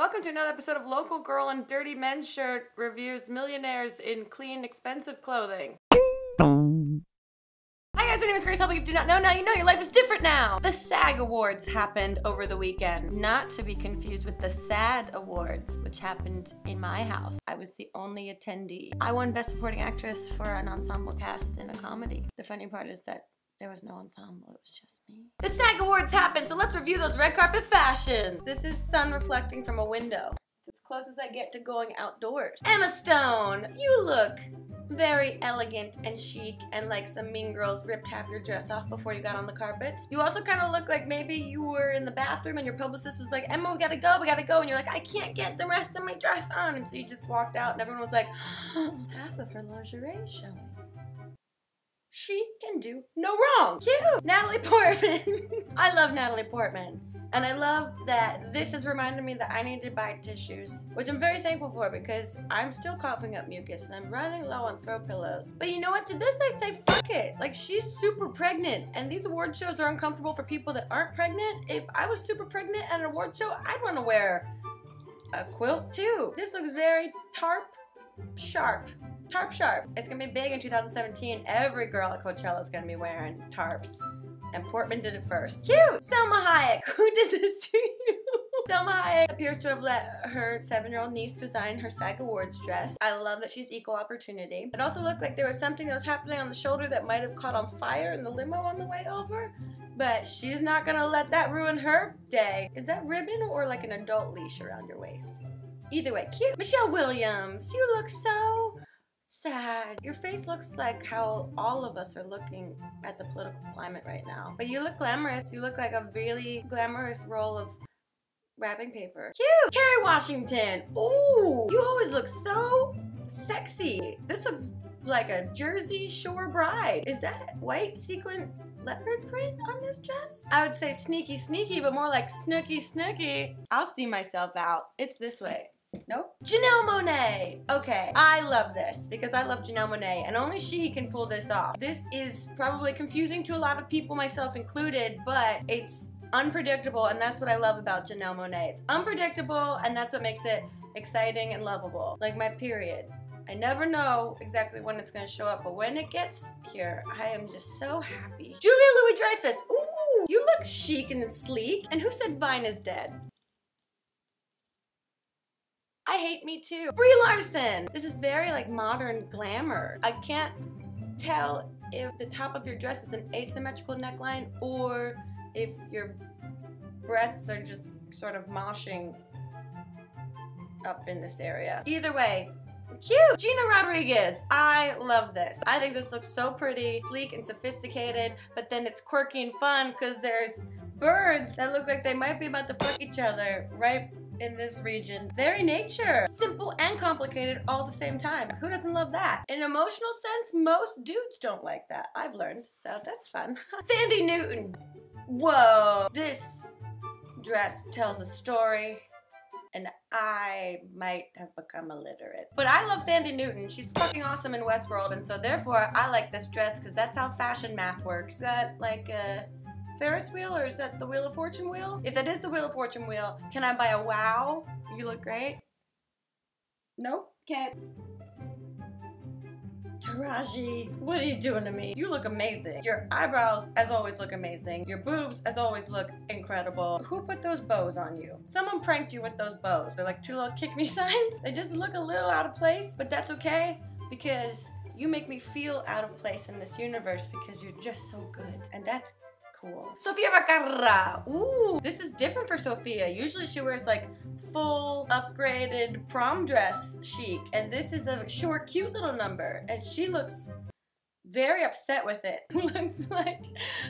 Welcome to another episode of Local Girl and Dirty Men's Shirt reviews millionaires in clean, expensive clothing. Hi guys, my name is Grace Helbig. If you do not know now, you know your life is different now. The SAG Awards happened over the weekend. Not to be confused with the SAD Awards, which happened in my house. I was the only attendee. I won Best Supporting Actress for an ensemble cast in a comedy. The funny part is that there was no ensemble, it was just me. The SAG Awards happened, so let's review those red carpet fashions. This is sun reflecting from a window. It's as close as I get to going outdoors. Emma Stone, you look very elegant and chic and like some mean girls ripped half your dress off before you got on the carpet. You also kind of look like maybe you were in the bathroom and your publicist was like, Emma, we gotta go, we gotta go. And you're like, I can't get the rest of my dress on. And so you just walked out and everyone was like, half of her lingerie showing she can do no wrong. Cute! Natalie Portman. I love Natalie Portman. And I love that this has reminded me that I need to buy tissues, which I'm very thankful for because I'm still coughing up mucus and I'm running low on throw pillows. But you know what? To this I say fuck it. Like she's super pregnant and these award shows are uncomfortable for people that aren't pregnant. If I was super pregnant at an award show, I'd want to wear a quilt too. This looks very tarp sharp. Tarp sharp. It's gonna be big in 2017. Every girl at Coachella is gonna be wearing tarps. And Portman did it first. Cute! Salma Hayek. Who did this to you? Salma Hayek appears to have let her seven-year-old niece design her SAG Awards dress. I love that she's equal opportunity. It also looked like there was something that was happening on the shoulder that might have caught on fire in the limo on the way over. But she's not gonna let that ruin her day. Is that ribbon or like an adult leash around your waist? Either way, cute. Michelle Williams, you look so sad. Your face looks like how all of us are looking at the political climate right now. But you look glamorous. You look like a really glamorous roll of wrapping paper. Cute! Kerry Washington. Ooh, you always look so sexy. This looks like a Jersey Shore bride. Is that white sequin leopard print on this dress? I would say sneaky sneaky, but more like snooky snooky. I'll see myself out. It's this way. Nope. Janelle Monáe. Okay, I love this because I love Janelle Monáe and only she can pull this off. This is probably confusing to a lot of people, myself included, but it's unpredictable and that's what I love about Janelle Monáe. It's unpredictable and that's what makes it exciting and lovable. Like my period. I never know exactly when it's gonna show up, but when it gets here, I am just so happy. Julia Louis-Dreyfus. Ooh, you look chic and sleek. And who said Vine is dead? I hate me too. Brie Larson. This is very like modern glamour. I can't tell if the top of your dress is an asymmetrical neckline or if your breasts are just sort of moshing up in this area. Either way, cute. Gina Rodriguez. I love this. I think this looks so pretty, sleek and sophisticated, but then it's quirky and fun because there's birds that look like they might be about to fuck each other right in this region. Very nature. Simple and complicated all the same time. Who doesn't love that? In emotional sense, most dudes don't like that. I've learned, so that's fun. Thandie Newton. Whoa. This dress tells a story and I might have become illiterate. But I love Thandie Newton. She's fucking awesome in Westworld, and so therefore I like this dress because that's how fashion math works. Got like a Ferris wheel or is that the Wheel of Fortune wheel? If that is the Wheel of Fortune wheel, can I buy a wow? You look great. Nope, can't. Taraji, what are you doing to me? You look amazing. Your eyebrows, as always, look amazing. Your boobs, as always, look incredible. Who put those bows on you? Someone pranked you with those bows. They're like two little kick me signs. They just look a little out of place, but that's okay because you make me feel out of place in this universe because you're just so good. And that's cool. Sofia Vergara. Ooh, this is different for Sofia. Usually she wears like full upgraded prom dress chic. And this is a short, cute little number. And she looks very upset with it. looks like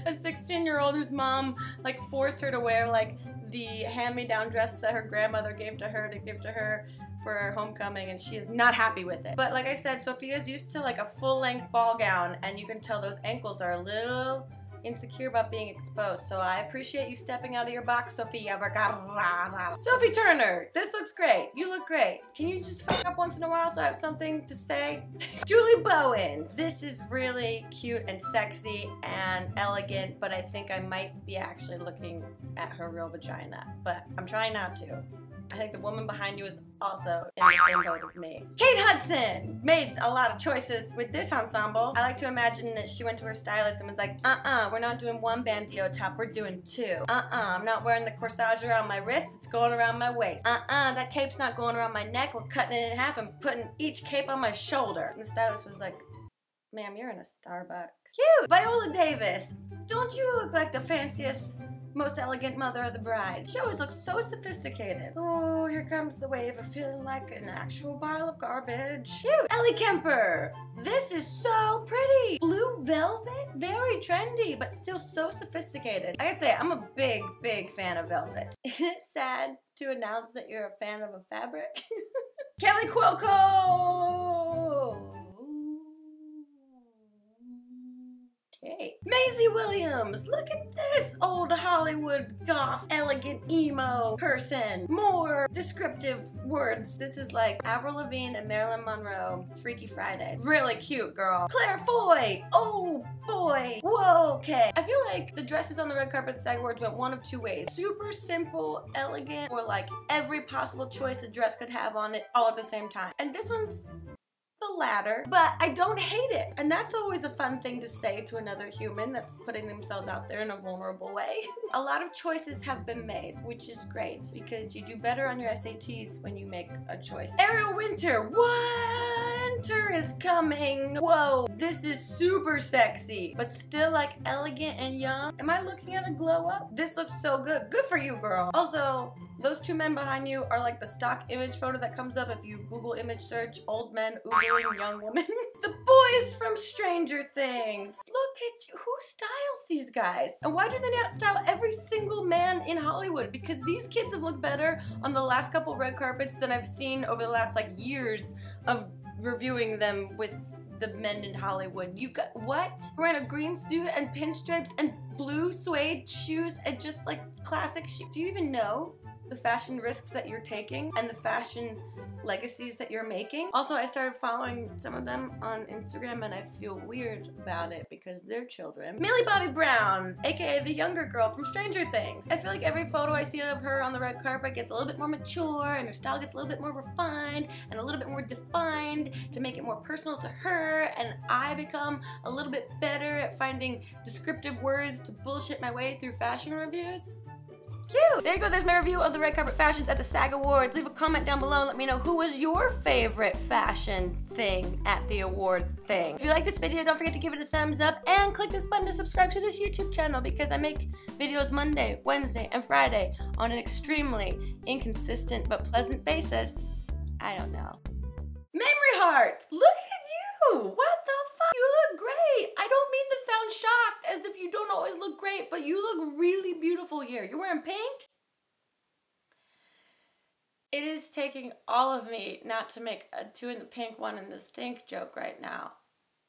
a 16 year old whose mom like forced her to wear like the hand-me-down dress that her grandmother gave to her to give to her for her homecoming and she is not happy with it. But like I said, Sofia's used to like a full-length ball gown and you can tell those ankles are a little insecure about being exposed. So I appreciate you stepping out of your box, Sofia Vergara. Sophie Turner, this looks great. You look great. Can you just fuck up once in a while so I have something to say? Julie Bowen, this is really cute and sexy and elegant, but I think I might be actually looking at her real vagina, but I'm trying not to. I think the woman behind you is also in the same boat as me. Kate Hudson made a lot of choices with this ensemble. I like to imagine that she went to her stylist and was like, uh-uh, we're not doing one bandeau top, we're doing two. Uh-uh, I'm not wearing the corsage around my wrist, it's going around my waist. Uh-uh, that cape's not going around my neck, we're cutting it in half and putting each cape on my shoulder. And the stylist was like, Ma'am, you're in a Starbucks. Cute! Viola Davis, don't you look like the fanciest, most elegant mother of the bride? She always looks so sophisticated. Oh, here comes the wave of feeling like an actual pile of garbage. Cute! Ellie Kemper! This is so pretty! Blue velvet? Very trendy, but still so sophisticated. I gotta say, I'm a big, big fan of velvet. Isn't it sad to announce that you're a fan of a fabric? Kaley Cuoco! Okay. Maisie Williams, look at this old Hollywood goth, elegant emo person. More descriptive words. This is like Avril Lavigne and Marilyn Monroe, Freaky Friday. Really cute, girl. Claire Foy, oh boy. Whoa, okay. I feel like the dresses on the red carpet SAG Awards went one of two ways. Super simple, elegant, or like every possible choice a dress could have on it all at the same time. And this one's the latter, but I don't hate it. And that's always a fun thing to say to another human that's putting themselves out there in a vulnerable way. a lot of choices have been made, which is great because you do better on your SATs when you make a choice. Ariel Winter, winter is coming. Whoa, this is super sexy, but still like elegant and young. Am I looking at a glow up? This looks so good. Good for you, girl. Also, those two men behind you are like the stock image photo that comes up if you Google image search old men oogling young women. the boys from Stranger Things. Look at you. Who styles these guys? And why do they not style every single man in Hollywood? Because these kids have looked better on the last couple red carpets than I've seen over the last like years of reviewing them with the men in Hollywood. You got what? Wearing a green suit and pinstripes and blue suede shoes and just like classic shoes. Do you even know the fashion risks that you're taking and the fashion legacies that you're making. Also, I started following some of them on Instagram and I feel weird about it because they're children. Millie Bobby Brown, aka the younger girl from Stranger Things. I feel like every photo I see of her on the red carpet gets a little bit more mature and her style gets a little bit more refined and a little bit more defined to make it more personal to her and I become a little bit better at finding descriptive words to bullshit my way through fashion reviews. Cute. There you go. There's my review of the red carpet fashions at the SAG Awards. Leave a comment down below and let me know who was your favorite fashion thing at the award thing. If you like this video, don't forget to give it a thumbs up and click this button to subscribe to this YouTube channel because I make videos Monday, Wednesday, and Friday on an extremely inconsistent but pleasant basis. I don't know. Memory Heart! Look at you! What the fuck? You look great! I don't mean to sound shocked as if you don't always look great, but you look beautiful here. You're wearing pink? It is taking all of me not to make a two in the pink, one in the stink joke right now.